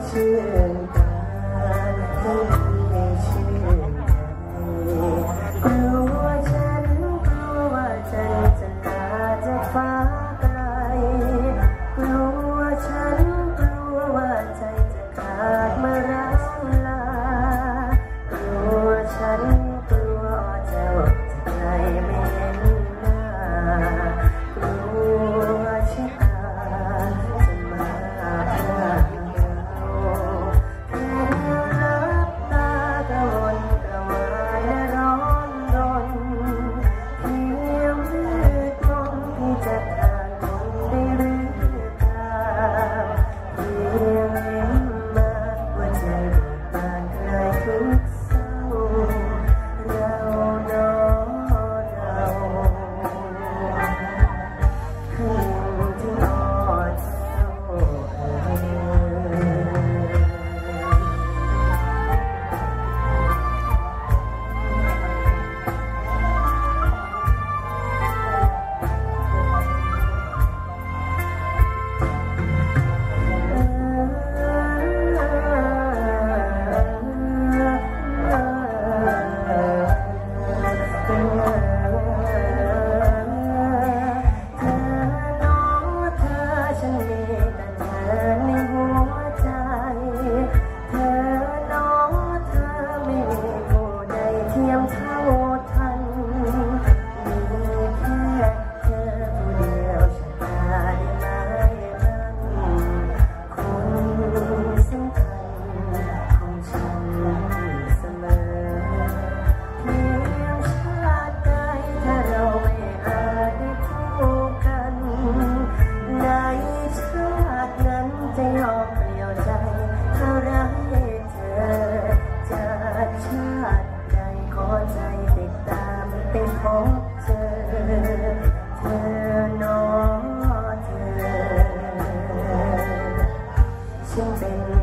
前 Thanks. something